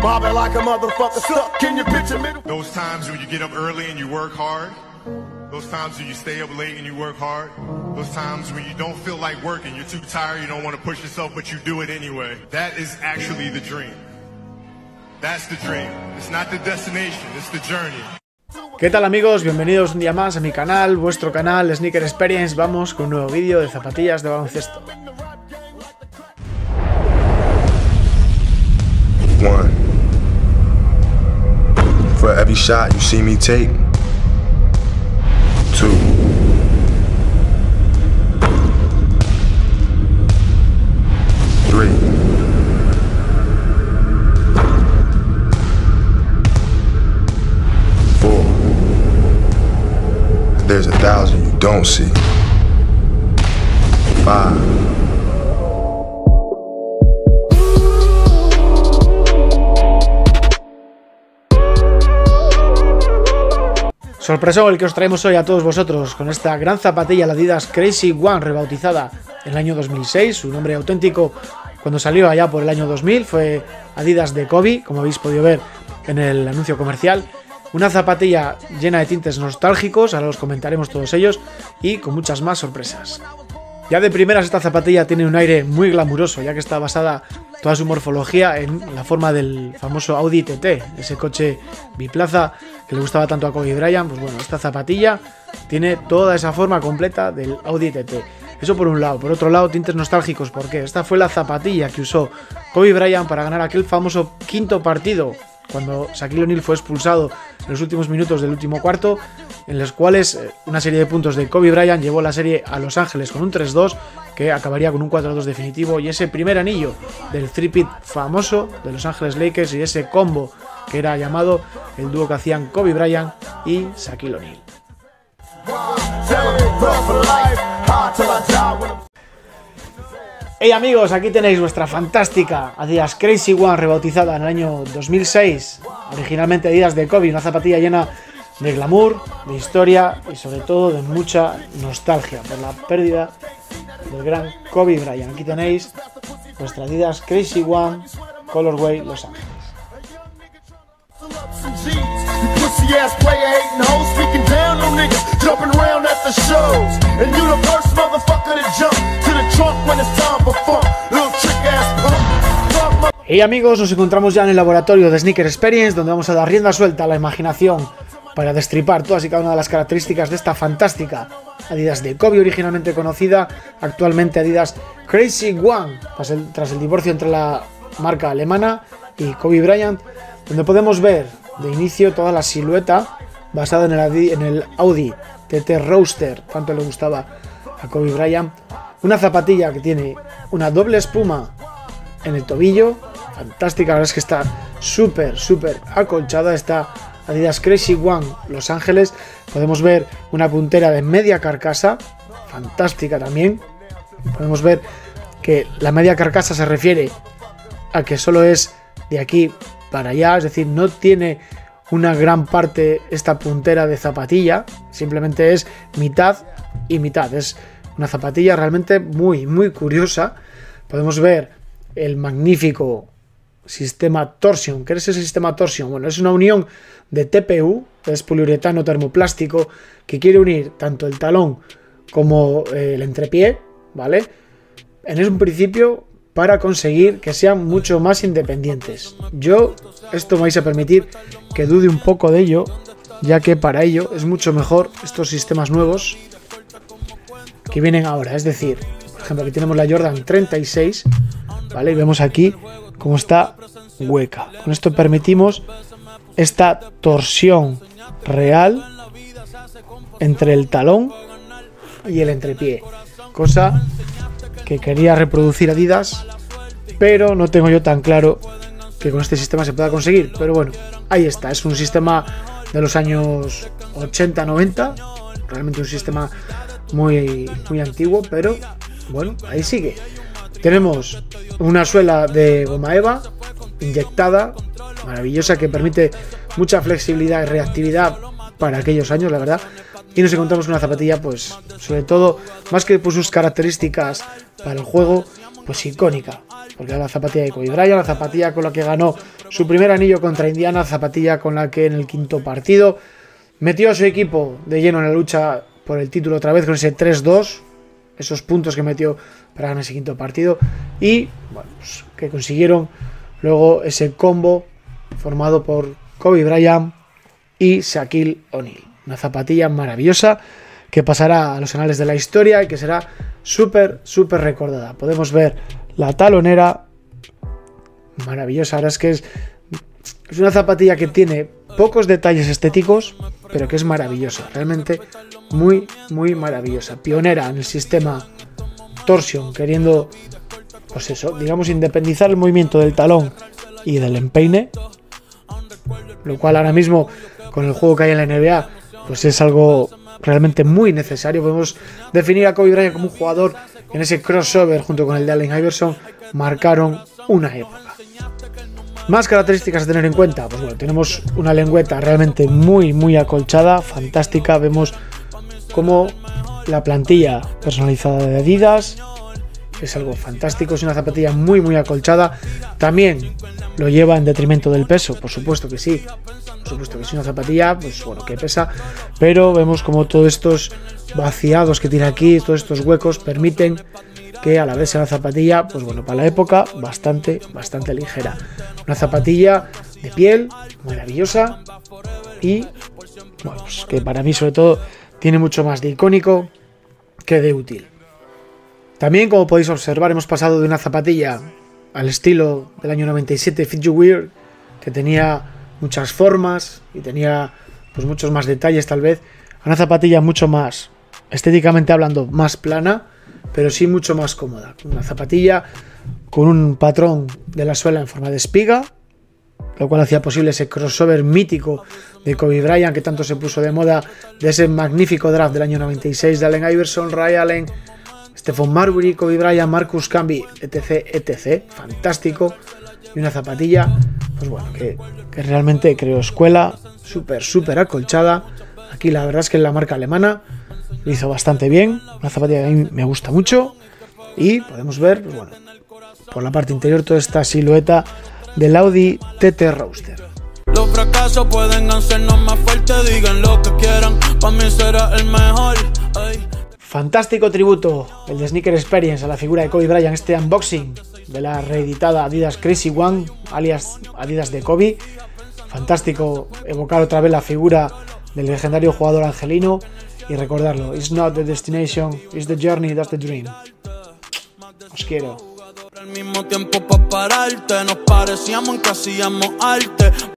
Bobbing like a motherfucker stuck. Can you picture me? Those times when you get up early and you work hard. Those times when you stay up late and you work hard. Those times when you don't feel like working, you're too tired, you don't want to push yourself, but you do it anyway. That is actually the dream. That's the dream. It's not the destination, it's the journey. ¿Qué tal amigos? Bienvenidos un día más a mi canal, vuestro canal Sneaker Experience. Vamos con un nuevo vídeo de zapatillas de baloncesto. One. For every shot you see me take. Two. Three. Four. There's a thousand you don't see. Five. Sorpresón el que os traemos hoy a todos vosotros con esta gran zapatilla, la Adidas Crazy One, rebautizada en el año 2006. Su nombre auténtico cuando salió allá por el año 2000 fue Adidas de Kobe, como habéis podido ver en el anuncio comercial. Una zapatilla llena de tintes nostálgicos, ahora los comentaremos todos ellos, y con muchas más sorpresas. Ya de primeras esta zapatilla tiene un aire muy glamuroso, ya que está basada toda su morfología en la forma del famoso Audi TT, ese coche biplaza que le gustaba tanto a Kobe Bryant. Pues bueno, esta zapatilla tiene toda esa forma completa del Audi TT. Eso por un lado. Por otro lado, tintes nostálgicos, porque esta fue la zapatilla que usó Kobe Bryant para ganar aquel famoso quinto partido cuando Shaquille O'Neal fue expulsado en los últimos minutos del último cuarto, en los cuales eh, una serie de puntos de Kobe Bryant llevó la serie a Los Ángeles con un 3-2 que acabaría con un 4-2 definitivo y ese primer anillo del three-pit famoso de Los Ángeles Lakers y ese combo que era llamado el dúo que hacían Kobe Bryant y Shaquille O'Neal. Hey amigos, aquí tenéis vuestra fantástica Adidas Crazy One rebautizada en el año 2006. Originalmente Adidas de Kobe, una zapatilla llena de glamour, de historia y sobre todo de mucha nostalgia por la pérdida del gran Kobe Bryant. Aquí tenéis vuestra Adidas Crazy One Colorway Los Ángeles. Y amigos, nos encontramos ya en el laboratorio de Sneaker Experience, donde vamos a dar rienda suelta a la imaginación para destripar todas y cada una de las características de esta fantástica Adidas de Kobe, originalmente conocida, actualmente Adidas Crazy One, tras el, divorcio entre la marca alemana y Kobe Bryant, donde podemos ver de inicio toda la silueta basada en el, en el Audi TT Roadster, tanto le gustaba a Kobe Bryant. Una zapatilla que tiene una doble espuma en el tobillo, fantástica, la verdad es que está súper, súper acolchada, está Adidas Crazy One Los Ángeles, podemos ver una puntera de media carcasa, fantástica también, podemos ver que la media carcasa se refiere a que solo es de aquí para allá, es decir, no tiene una gran parte esta puntera de zapatilla, simplemente es mitad y mitad, es una zapatilla realmente muy, muy curiosa, podemos ver el magnífico sistema Torsion. ¿Qué es ese sistema Torsion? Bueno, es una unión de TPU, es poliuretano termoplástico, que quiere unir tanto el talón como eh, el entrepié, ¿vale? En un principio para conseguir que sean mucho más independientes. Yo, esto me vais a permitir que dude un poco de ello, ya que para ello es mucho mejor estos sistemas nuevos que vienen ahora. Es decir, por ejemplo, aquí tenemos la Jordan 36, ¿vale? Y vemos aquí cómo está hueca. Con esto permitimos esta torsión real entre el talón y el entrepié. Cosa que quería reproducir Adidas, pero no tengo yo tan claro que con este sistema se pueda conseguir. Pero bueno, ahí está. Es un sistema de los años 80-90. Realmente un sistema muy, muy antiguo, pero bueno, ahí sigue. Tenemos una suela de goma eva inyectada, maravillosa, que permite mucha flexibilidad y reactividad para aquellos años, la verdad. Y nos encontramos una zapatilla, pues, sobre todo, más que por sus características para el juego, pues icónica. Porque era la zapatilla de Kobe Bryant, la zapatilla con la que ganó su primer anillo contra Indiana, zapatilla con la que en el quinto partido metió a su equipo de lleno en la lucha por el título otra vez con ese 3-2, esos puntos que metió para ganar ese quinto partido y bueno, pues, que consiguieron luego ese combo formado por Kobe Bryant y Shaquille O'Neal. Una zapatilla maravillosa que pasará a los anales de la historia y que será súper, súper recordada. Podemos ver la talonera maravillosa. Ahora es que es, es una zapatilla que tiene pocos detalles estéticos, pero que es maravillosa. Realmente muy, muy maravillosa. Pionera en el sistema torsion, queriendo, pues eso, digamos, independizar el movimiento del talón y del empeine. Lo cual ahora mismo, con el juego que hay en la NBA, pues es algo realmente muy necesario. Podemos definir a Kobe Bryant como un jugador en ese crossover junto con el de Allen Iverson marcaron una época. Más características a tener en cuenta, pues bueno, tenemos una lengüeta realmente muy muy acolchada, fantástica, vemos como la plantilla personalizada de Adidas. Es algo fantástico, es una zapatilla muy muy acolchada, también lo lleva en detrimento del peso, por supuesto que sí, por supuesto que es una zapatilla, pues bueno, que pesa, pero vemos como todos estos vaciados que tiene aquí, todos estos huecos permiten que a la vez sea una zapatilla, pues bueno, para la época bastante, bastante ligera. Una zapatilla de piel maravillosa y, bueno, pues que para mí sobre todo tiene mucho más de icónico que de útil. También, como podéis observar, hemos pasado de una zapatilla al estilo del año 97 Fit You Weird, que tenía muchas formas y tenía pues muchos más detalles tal vez, a una zapatilla mucho más, estéticamente hablando, más plana, pero sí mucho más cómoda. Una zapatilla con un patrón de la suela en forma de espiga, lo cual hacía posible ese crossover mítico de Kobe Bryant que tanto se puso de moda de ese magnífico draft del año 96 de Allen Iverson, Ray Allen, Stephon Marbury, Kobe Bryant, Marcus Camby, etc, etc. Fantástico. Y una zapatilla, pues bueno, que, realmente creo escuela, súper, súper acolchada. Aquí la verdad es que la marca alemana lo hizo bastante bien. Una zapatilla que a mí me gusta mucho. Y podemos ver, pues bueno, por la parte interior toda esta silueta del Audi TT Roadster. Los fracasos pueden hacernos más fuertes, digan lo que quieran, para mí será el mejor. Ay. Fantástico tributo, el de Sneaker Experience a la figura de Kobe Bryant, este unboxing de la reeditada Adidas Crazy One, alias Adidas de Kobe. Fantástico evocar otra vez la figura del legendario jugador angelino y recordarlo. It's not the destination, it's the journey, that's the dream. Os quiero. Al mismo tiempo para pararte, nos parecíamos, encasillamos arte.